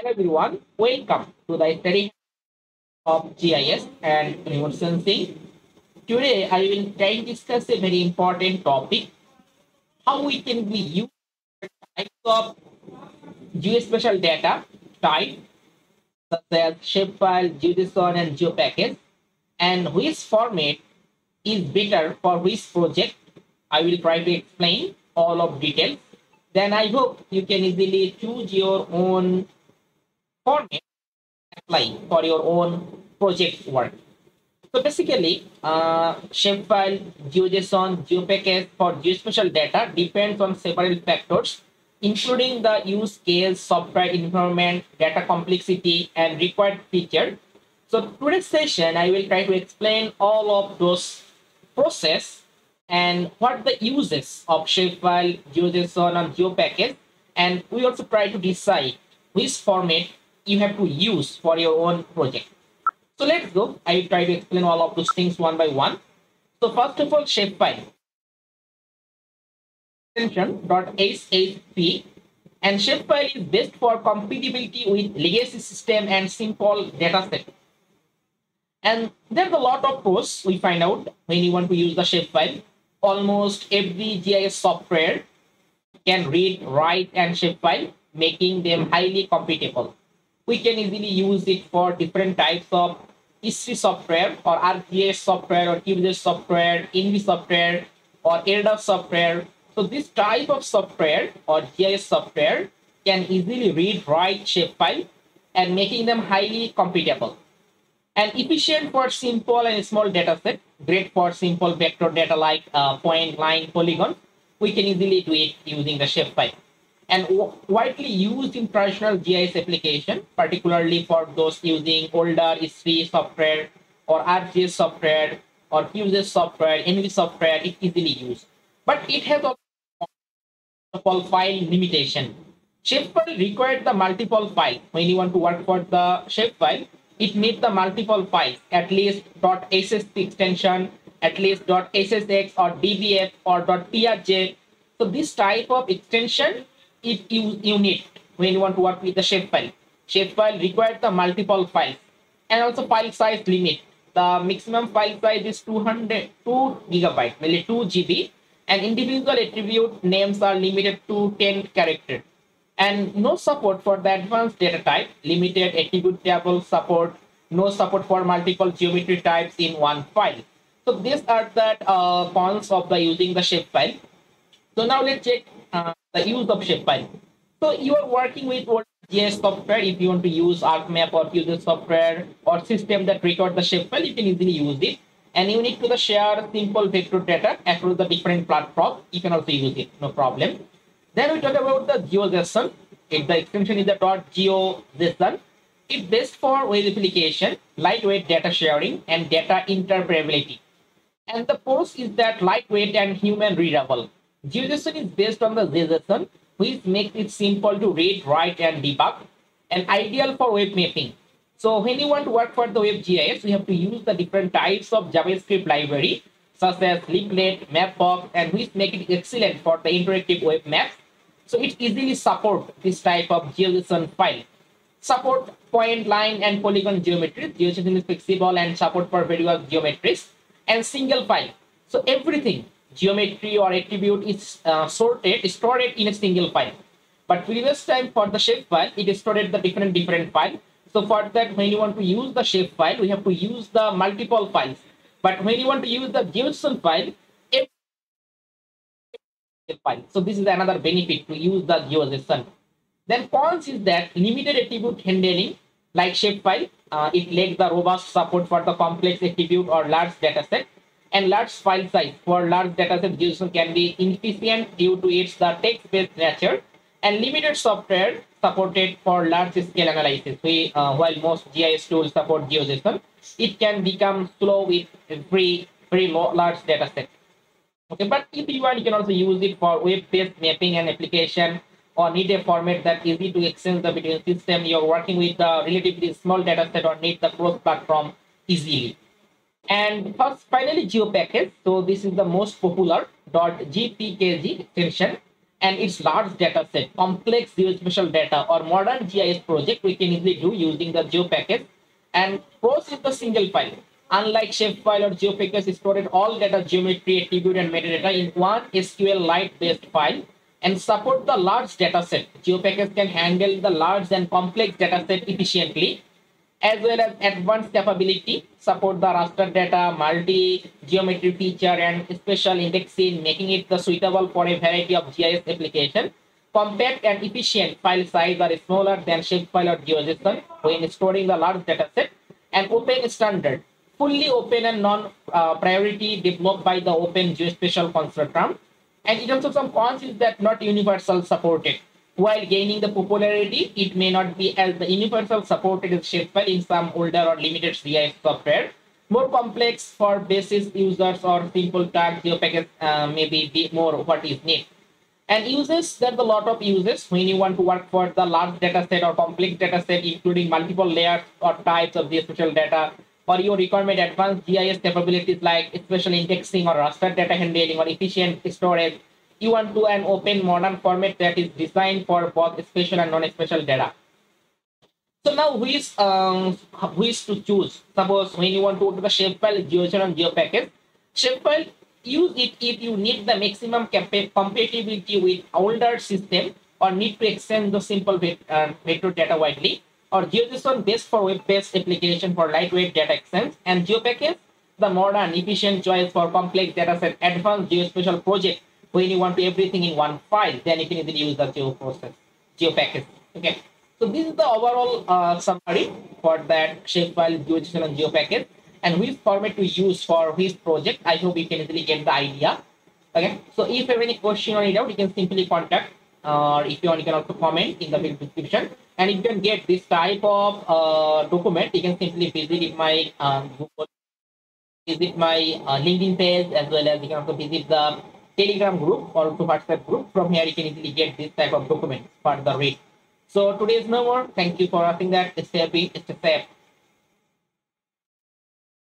Hello everyone, welcome to the study of GIS and remote sensing. Today I will try to discuss a very important topic, how we can be use types of geospatial data type such as shapefile, GeoJSON and geopackage and which format is better for which project. I will try to explain all of details. Then I hope you can easily choose your own format apply for your own project work. So basically, uh, shapefile, GeoJSON, GeoPackage for geospatial data depends on several factors, including the use case, software environment, data complexity, and required feature. So today's session, I will try to explain all of those process and what the uses of shapefile, GeoJSON, and GeoPackage, and we also try to decide which format you have to use for your own project. So let's go. I will try to explain all of those things one by one. So first of all, shapefile extension .shp and shapefile is best for compatibility with legacy system and simple dataset. And there's a lot of pros we find out when you want to use the shapefile. Almost every GIS software can read, write, and shapefile, making them highly compatible we can easily use it for different types of history software or ArcGIS software or QGIS software, ENVI software or ERDAS software. So this type of software or GIS software can easily read, write, shapefile and making them highly compatible. And efficient for simple and small data set, great for simple vector data like uh, point, line, polygon. We can easily do it using the shapefile and widely used in traditional GIS application, particularly for those using older history software or ArcGIS software or QGIS software, ENVI software, it easily used. But it has a multiple file limitation. Shapefile required the multiple file. When you want to work for the shapefile, it needs the multiple files, at least .ssp extension, at least .ssx or dbf or .prj. So this type of extension it you, need when you want to work with the shapefile. Shapefile requires the multiple files and also file size limit. The maximum file size is 200 2 gigabyte, mainly 2 GB, and individual attribute names are limited to 10 characters. And no support for the advanced data type, limited attribute table support, no support for multiple geometry types in one file. So these are the uh, cons of the using the shapefile. So now let's check uh, the use of shapefile. So you are working with GIS software. If you want to use ArcMap or QGIS software or system that record the shapefile, you can easily use it. And you need to share simple vector data across the different platforms. You can also use it, no problem. Then we talk about the GeoJSON. If the extension is the .geojson, it's best for web application, lightweight data sharing, and data interoperability. And the pros is that lightweight and human readable. GeoJSON is based on the JSON, which makes it simple to read, write, and debug, and ideal for web mapping. So when you want to work for the web GIS, we have to use the different types of JavaScript library, such as Leaflet, Mapbox, and which make it excellent for the interactive web maps. So it easily support this type of GeoJSON file. Support point, line, and polygon geometry. GeoJSON is flexible and support for various geometries and single file. So everything geometry or attribute is uh, sorted, stored in a single file. But previous time for the shape file, it stored the different different file. So for that, when you want to use the shape file, we have to use the multiple files. But when you want to use the JSON file, file. So this is another benefit to use the GeoJSON. Then cons is that limited attribute handling, like shapefile, uh, it lacks the robust support for the complex attribute or large dataset and large file size for large dataset JSON can be inefficient due to its text-based nature and limited software supported for large scale analysis. We, uh, while most GIS tools support GeoJSON, it can become slow with very, very large dataset. Okay, but if you want, you can also use it for web-based mapping and application or need a format that easy to exchange the between system. You're working with a relatively small dataset or need the cross-platform easily. And first, finally, GeoPackage. So this is the most popular .gpkg extension. and its large data set, complex geospatial data, or modern GIS project, we can easily do using the geo package. And pros is the single file. Unlike shapefile or geo package, stored all data, geometry, attribute, and metadata in one SQL SQLite-based file and support the large data set. GeoPackage can handle the large and complex data set efficiently as well as advanced capability, support the raster data, multi-geometry feature and spatial indexing, making it the suitable for a variety of GIS application. Compact and efficient file size are smaller than shapefile or GeoJSON when storing the large data set and open standard, fully open and non-priority uh, developed by the Open Geospatial Consortium and it also some cons is that not universal supported. While gaining the popularity, it may not be as the universal supported as Shapefile in some older or limited GIS software. More complex for basis users or simple tag GeoPackage uh, maybe be more what is needed. And uses, there's a lot of uses when you want to work for the large data set or complex data set, including multiple layers or types of geospatial data or you requirement advanced GIS capabilities like spatial indexing or raster data handling or efficient storage, you want to an open modern format that is designed for both spatial and non-spatial data. So now which um, which to choose? Suppose when you want to go to the shapefile, GeoJSON and GeoPackage, shapefile use it if you need the maximum compatibility with older system or need to extend the simple uh, vector data widely or GeoJSON based for web-based application for lightweight data exchange, and GeoPackage, the modern efficient choice for complex data set advanced geospatial project when you want to everything in one file, then you can easily use the geo process, GeoPackage. Okay. So this is the overall uh, summary for that shapefile, GeoJSON, and GeoPackage, and which format to use for which project. I hope you can easily get the idea. Okay. So if you have any question or any doubt, you can simply contact, or if you want, you can also comment in the video description. And if you can get this type of uh, document, you can simply visit my uh, Google, visit my uh, LinkedIn page as well as you can also visit the Telegram group or to WhatsApp group. From here, you can easily get this type of document for the rate. So today's no more. Thank you for watching that. Stay happy, stay safe.